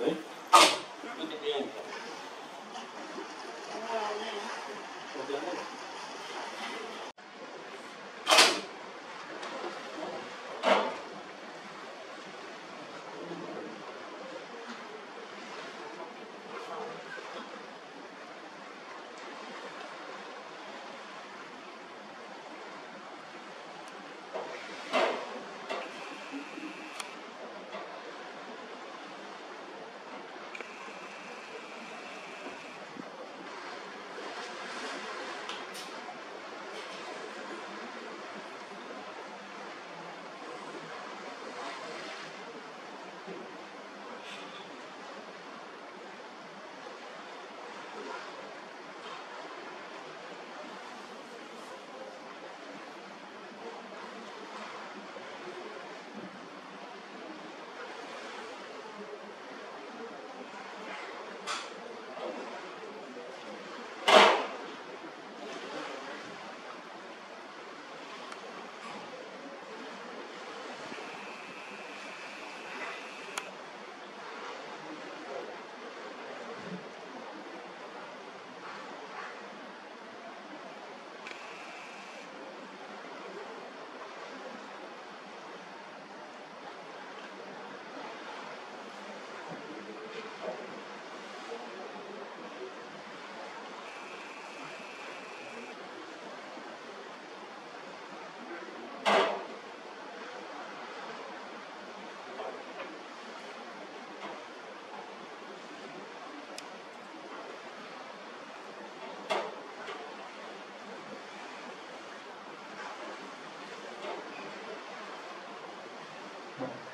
Né? Right.